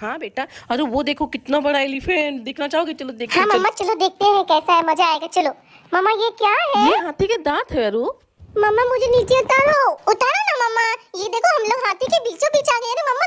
हाँ बेटा अरे वो देखो कितना बड़ा एलिफेंट देखना चाहोगे? चलो देखते हाँ मम्मा चलो। देखते हैं कैसा है मज़ा आएगा चलो। मम्मा ये क्या है? ये हाथी के दांत है अरु। मम्मा मुझे नीचे उतारो। उतारो ना मम्मा। ये देखो हम लोग हाथी के बीचों बीच आ गए। अरे मम्मा